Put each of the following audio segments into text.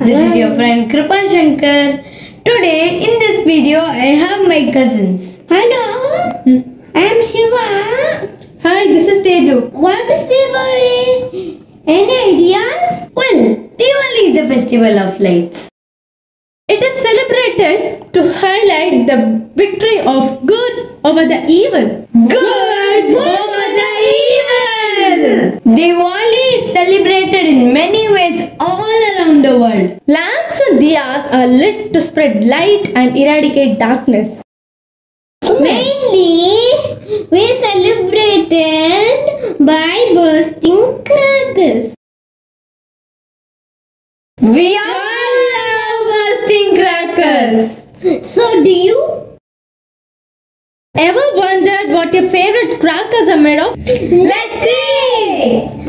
This is your friend Krupa Shankar. Today in this video I have my cousins. Hello, hmm? I am Shiva. Hi, this is Teju. What is Diwali? Any ideas? Well, Diwali is the festival of lights. It is celebrated to highlight the victory of good over the evil. Good over the evil! Diwali is celebrated in many ways all around the world. Lamps and diyas are lit to spread light and eradicate darkness. Mainly, we celebrated by bursting crackers. We all love bursting crackers. So, do you? Ever wondered what your favorite crackers are made of? Let's see!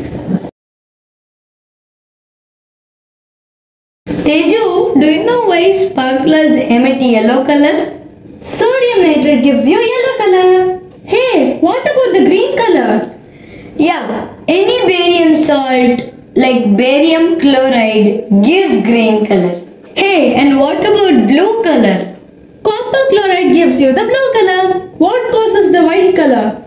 Teju, do you know why sparklers emit yellow color? Sodium nitrate gives you yellow color. Hey, what about the green color? Yeah, any barium salt like barium chloride gives green color. Hey, and what about blue color? Copper chloride gives you the blue color. What causes the white color?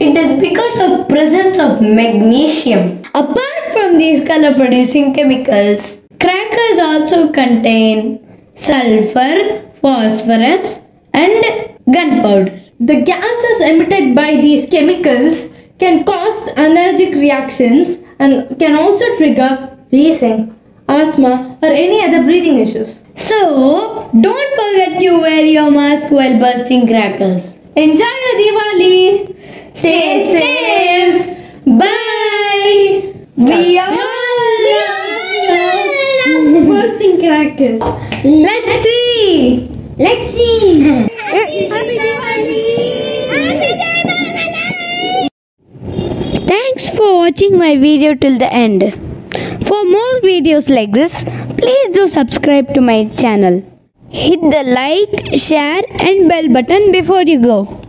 It is because of presence of magnesium. Apart from these color producing chemicals, crackers also contain sulfur, phosphorus and gunpowder. The gases emitted by these chemicals can cause allergic reactions and can also trigger wheezing, asthma, or any other breathing issues. So, don't forget to wear your mask while bursting crackers. Enjoy your Diwali! Stay Let's see! Let's see. Thanks for watching my video till the end. For more videos like this, please do subscribe to my channel. Hit the like, share and bell button before you go.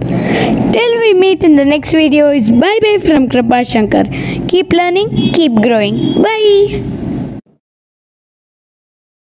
Till we meet in the next video is bye bye from Krupa Shankar. Keep learning, keep growing. Bye.